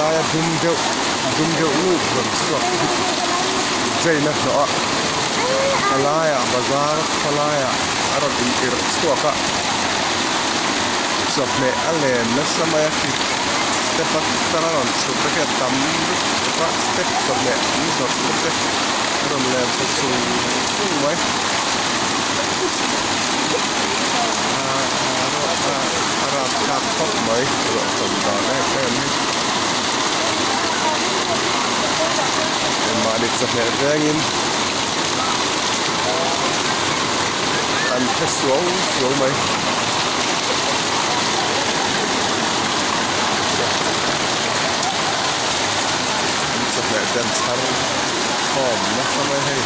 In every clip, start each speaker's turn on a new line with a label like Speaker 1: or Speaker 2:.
Speaker 1: dum deuh dum deuh nu dum suak jaina no alaya bazar alaya aron in ir suaka sopne alen na samaya ki step tararon suka ke tam ra step sopne ni sopne aron len sa sung sung mai arat kap ra ra ro tom da ne pen Malit sa Herdengin an إحنا راجعين عم حسوا يومي إحنا قدام صحر قام نفسها ما هي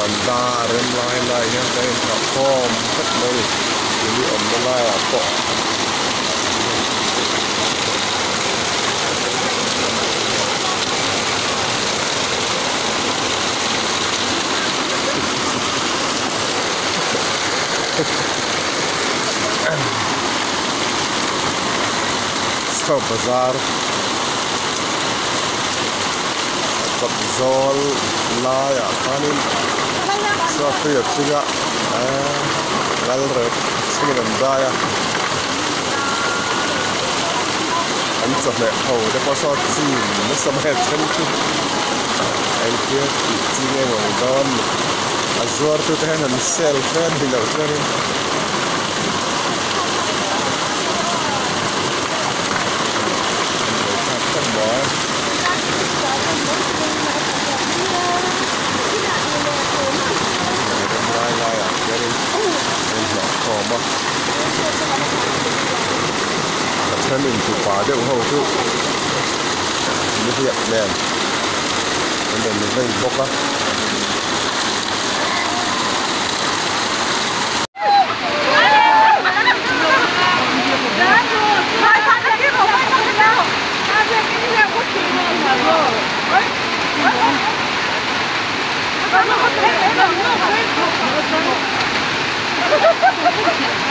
Speaker 1: Rantara lain-lain yang lain platform kat mari jadi online apa Stop bazar. الزول لا يعطاني صافية كذا غلرت سمي البداية انت هو ده صوتي لسه ما يتخلتي أنت تيجي ودوام الزور تهنا من السير الخير thân mình chụp khóa được hậu cứ như hiện đèn đèn đèn mình vinh bốc á
Speaker 2: you.